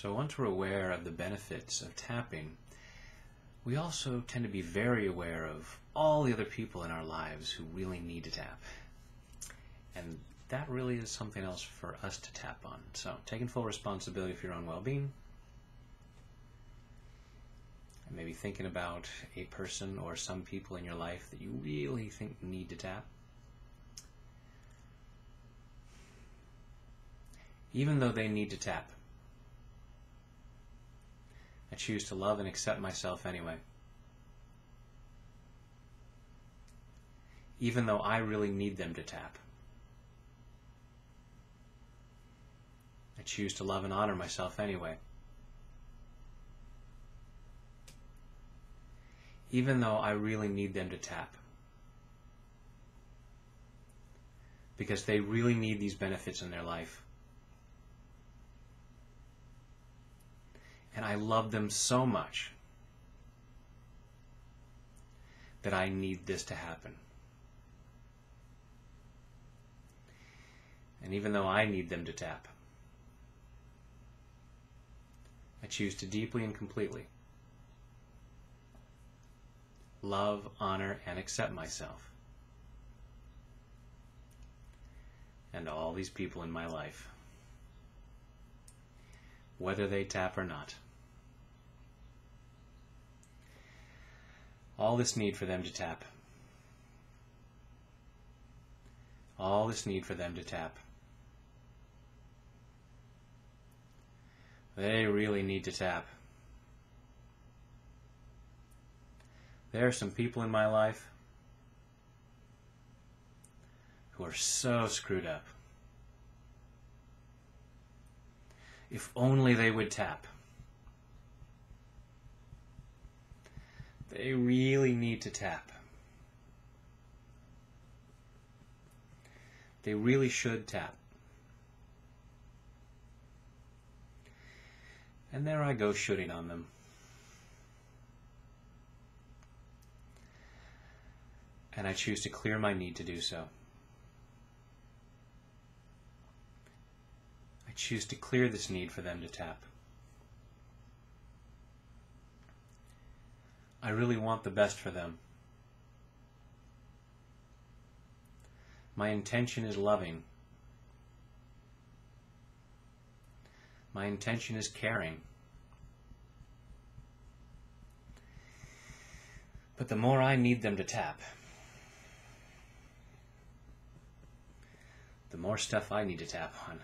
So once we're aware of the benefits of tapping, we also tend to be very aware of all the other people in our lives who really need to tap. And that really is something else for us to tap on. So taking full responsibility for your own well-being, and maybe thinking about a person or some people in your life that you really think need to tap. Even though they need to tap, choose to love and accept myself anyway. Even though I really need them to tap. I choose to love and honor myself anyway. even though I really need them to tap. Because they really need these benefits in their life. And I love them so much that I need this to happen. And even though I need them to tap, I choose to deeply and completely love, honor, and accept myself. And all these people in my life, whether they tap or not. All this need for them to tap. All this need for them to tap. They really need to tap. There are some people in my life who are so screwed up. If only they would tap. They really need to tap. They really should tap. And there I go shoulding on them. and I choose to clear my need to do so. I choose to clear this need for them to tap. I really want the best for them. My intention is loving. My intention is caring. But the more I need them to tap, the more stuff I need to tap on.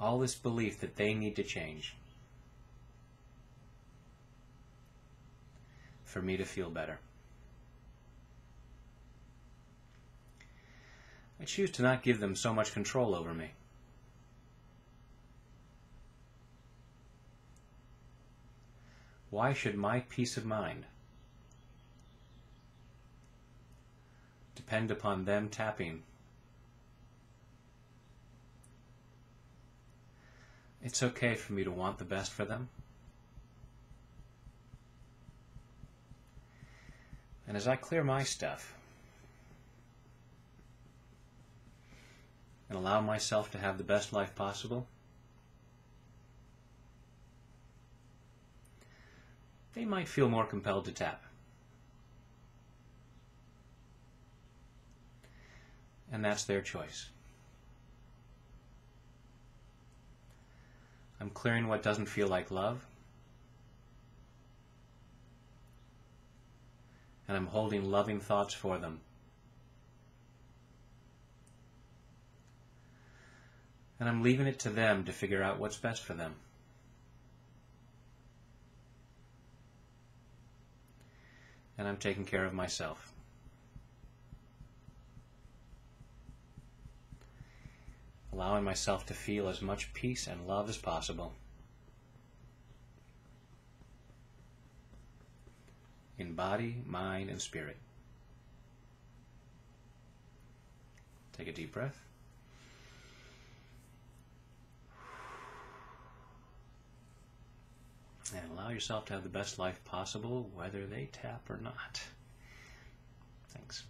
All this belief that they need to change for me to feel better. I choose to not give them so much control over me. Why should my peace of mind depend upon them tapping. It's okay for me to want the best for them. And as I clear my stuff and allow myself to have the best life possible, they might feel more compelled to tap. and that's their choice. I'm clearing what doesn't feel like love, and I'm holding loving thoughts for them. And I'm leaving it to them to figure out what's best for them. And I'm taking care of myself. Allowing myself to feel as much peace and love as possible. In body, mind, and spirit. Take a deep breath. And allow yourself to have the best life possible, whether they tap or not. Thanks.